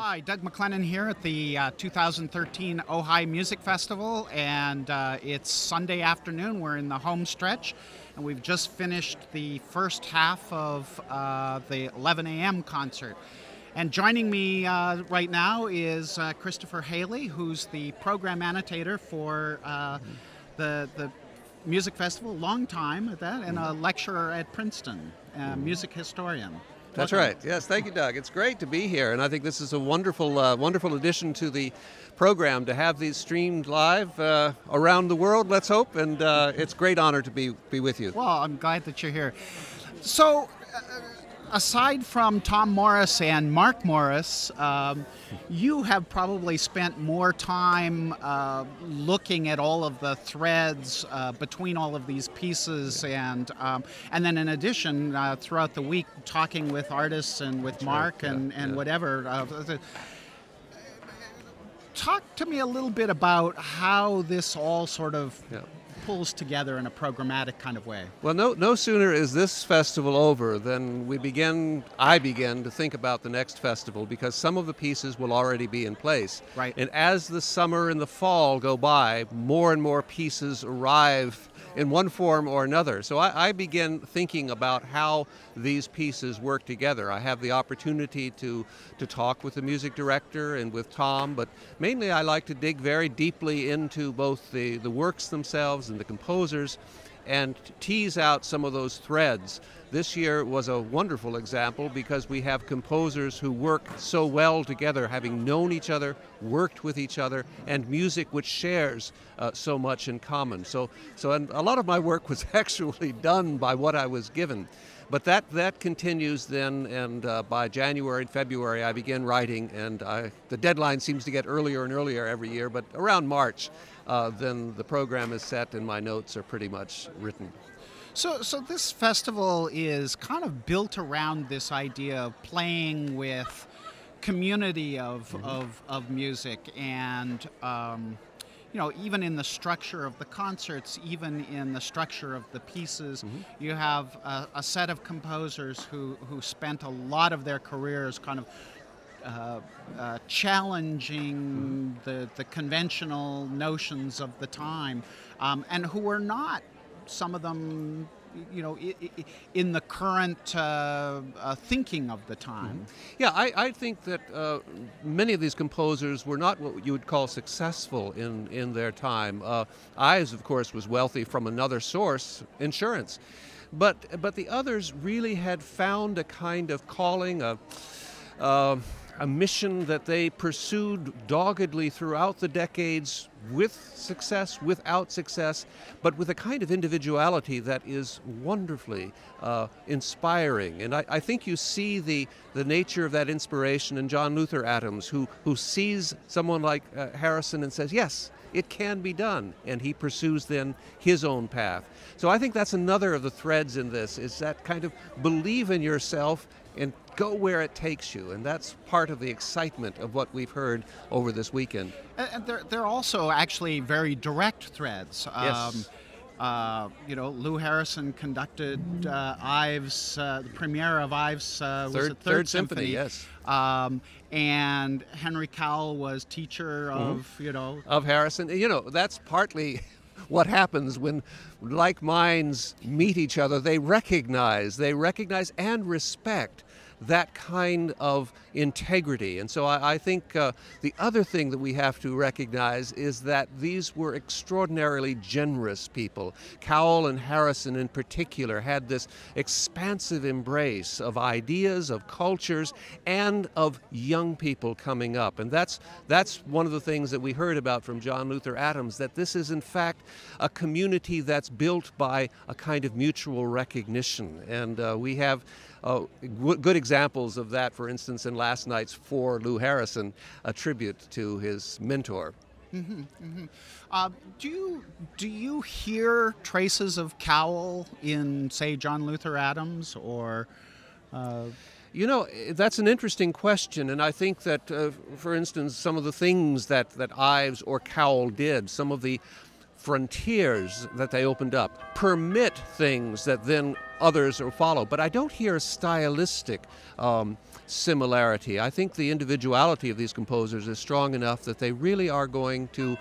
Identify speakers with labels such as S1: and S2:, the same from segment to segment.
S1: Hi, Doug McLennan here at the uh, 2013 Ojai Music Festival, and uh, it's Sunday afternoon. We're in the home stretch, and we've just finished the first half of uh, the 11 a.m. concert. And joining me uh, right now is uh, Christopher Hailey, who's the program annotator for uh, the the music festival, long time at that, and a lecturer at Princeton, a music historian.
S2: That's
S1: Welcome.
S2: right. Yes, thank you, Doug. It's great to be here, and I think this is a wonderful, uh, wonderful addition to the program to have these streamed live uh, around the world. Let's hope, and uh, it's great honor to be be with you.
S1: Well, I'm glad that you're here. So, aside from Tom Morris and Mark Morris, um, you have probably spent more time uh, looking at all of the threads uh, between all of these pieces, and um, and then in addition, uh, throughout the week, talking with artists and with Mark
S2: right,
S1: and
S2: yeah,
S1: and
S2: yeah.
S1: whatever. Uh, talk to me a little bit about how this all sort of
S2: Yeah.
S1: Pulls together in a programmatic kind of way.
S2: Well, no, no sooner is this festival over than we begin, I begin to think about the next festival because some of the pieces will already be in place.
S1: Right.
S2: And as the summer and the fall go by, more and more pieces arrive in one form or another. So I, I begin thinking about how these pieces work together. I have the opportunity to, to talk with the music director and with Tom, but mainly I like to dig very deeply into both the, the works themselves and the composers and tease out some of those threads. This year was a wonderful example because we have composers who work so well together, having known each other, worked with each other, and music which shares uh, so much in common. So, so and a lot of my work was actually done by what I was given. But that, that continues then, and uh, by January and February, I begin writing, and I, the deadline seems to get earlier and earlier every year, but around March, uh, then the program is set and my notes are pretty much written.
S1: So, so this festival is kind of built around this idea of playing with community of, of, of music and um, you know even in the structure of the concerts even in the structure of the pieces you have a, a set of composers who, who spent a lot of their careers kind of uh, uh, challenging the, the conventional notions of the time, um, and who were not, some of them, you know, in the current uh, uh, thinking of the time.
S2: Yeah, I, I think that uh, many of these composers were not what you would call successful in, in their time. Uh, Ives, of course, was wealthy from another source, insurance. But, but the others really had found a kind of calling, a, uh, a mission that they pursued doggedly throughout the decades with success, without success, but with a kind of individuality that is wonderfully uh, inspiring. And I, I think you see the, the nature of that inspiration in John Luther Adams, who, who sees someone like uh, Harrison and says, Yes, it can be done. And he pursues then his own path. So I think that's another of the threads in this is that kind of believe in yourself and go where it takes you. And that's part of the excitement of what we've heard over this weekend.
S1: And they're, they're also actually very direct threads.
S2: Yes.
S1: uh, you know, Lou Harrison conducted uh, Ives, uh, the premiere of Ives uh, was
S2: Third-
S1: it
S2: Third Symphony, yes.
S1: Um, and Henry Cowell was teacher
S2: Mm-hmm.
S1: of, you know,
S2: of Harrison. You know, that's partly what happens when like minds meet each other. They recognize, they recognize and respect that kind of integrity. And so I, I think uh, the other thing that we have to recognize is that these were extraordinarily generous people. Cowell and Harrison, in particular, had this expansive embrace of ideas, of cultures, and of young people coming up. And that's, that's one of the things that we heard about from John Luther Adams that this is, in fact, a community that's built by a kind of mutual recognition. And uh, we have uh, good examples of that, for instance, in last night's For Lou Harrison, a tribute to his mentor.
S1: uh, do you do you hear traces of Cowell in, say, John Luther Adams or? Uh,
S2: You know, eh, that's an interesting question, and I think that, uh, for instance, some of the things that, that Ives or Cowell did, some of the frontiers that they opened up, permit things that then others will follow. But I don't hear a stylistic um, similarity. I think the individuality of these composers is strong enough that they really are going to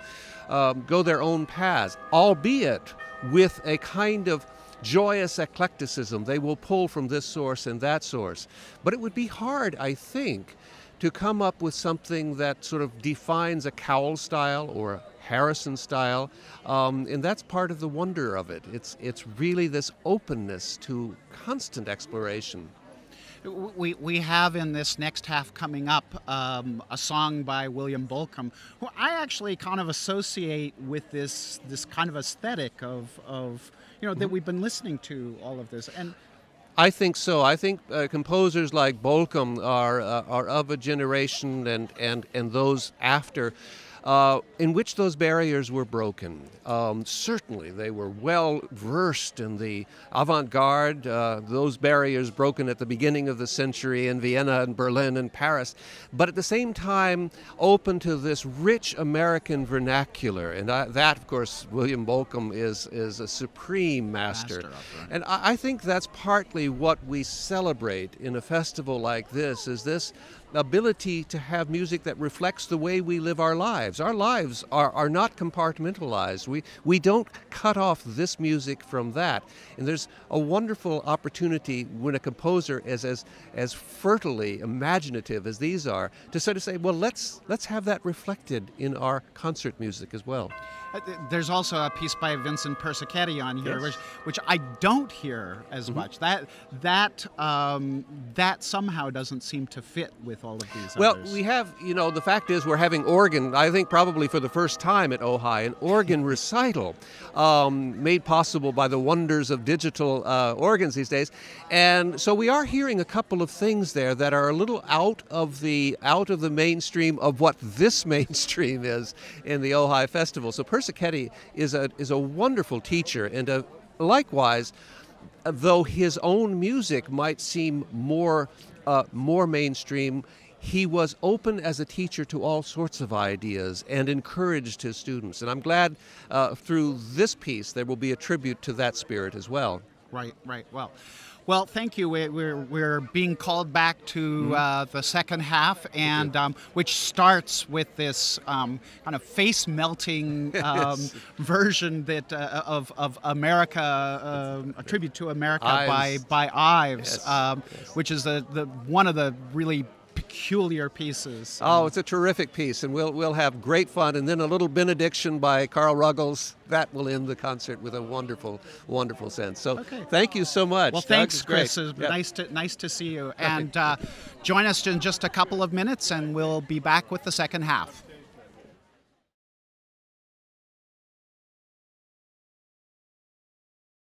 S2: um, go their own paths, albeit with a kind of joyous eclecticism. They will pull from this source and that source. But it would be hard, I think, to come up with something that sort of defines a Cowell style or a Harrison style, um, and that's part of the wonder of it. It's it's really this openness to constant exploration.
S1: We, we have in this next half coming up um, a song by William Bolcom, who I actually kind of associate with this this kind of aesthetic of, of you know that mm-hmm. we've been listening to all of this and
S2: I think so. I think uh, composers like Bolcom are uh, are of a generation and and and those after uh, in which those barriers were broken. Um, certainly, they were well versed in the avant garde, uh, those barriers broken at the beginning of the century in Vienna and Berlin and Paris, but at the same time open to this rich American vernacular. And I, that, of course, William Bolcom is, is a supreme master. master and I, I think that's partly what we celebrate in a festival like this, is this ability to have music that reflects the way we live our lives. Our lives are, are not compartmentalized. We, we don't cut off this music from that. And there's a wonderful opportunity when a composer is as, as fertily imaginative as these are to sort of say, well, let's, let's have that reflected in our concert music as well.
S1: Uh, there's also a piece by Vincent Persichetti on here, yes. which, which I don't hear as mm-hmm. much. That that um, that somehow doesn't seem to fit with all of these.
S2: Well,
S1: others.
S2: we have, you know, the fact is we're having organ. I think probably for the first time at Ojai, an organ recital, um, made possible by the wonders of digital uh, organs these days, and so we are hearing a couple of things there that are a little out of the out of the mainstream of what this mainstream is in the Ojai Festival. So. Persichetti is a, is a wonderful teacher, and a, likewise, though his own music might seem more, uh, more mainstream, he was open as a teacher to all sorts of ideas and encouraged his students. And I'm glad uh, through this piece there will be a tribute to that spirit as well.
S1: Right, right. Well, well, thank you. We're, we're being called back to mm-hmm. uh, the second half, and um, which starts with this um, kind of face melting um, yes. version that uh, of, of America, uh, a tribute to America Ives. by by Ives, yes. Um, yes. which is the, the one of the really peculiar pieces.
S2: Oh, it's a terrific piece, and we'll we'll have great fun. And then a little benediction by Carl Ruggles. That will end the concert with a wonderful, wonderful sense. So, okay. thank you so much.
S1: Well, thanks, Chris. It's yep. nice to nice to see you. And uh, join us in just a couple of minutes, and we'll be back with the second half.